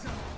Awesome.